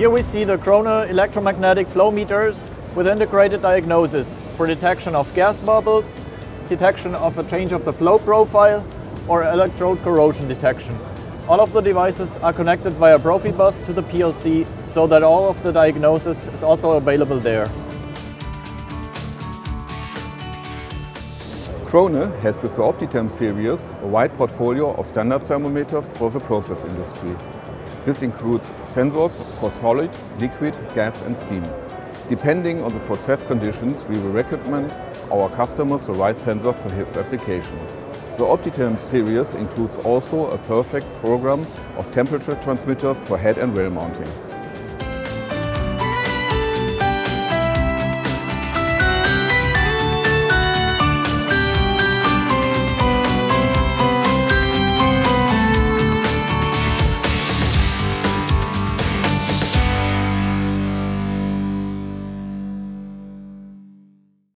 Here we see the KROHNE electromagnetic flow meters with integrated diagnosis for detection of gas bubbles, detection of a change of the flow profile or electrode corrosion detection. All of the devices are connected via Profibus to the PLC so that all of the diagnosis is also available there. KROHNE has with the OPTITEMP series a wide portfolio of standard thermometers for the process industry. This includes sensors for solid, liquid, gas and steam. Depending on the process conditions, we will recommend our customers the right sensors for his application. The OPTITEMP series includes also a perfect program of temperature transmitters for head and rail mounting.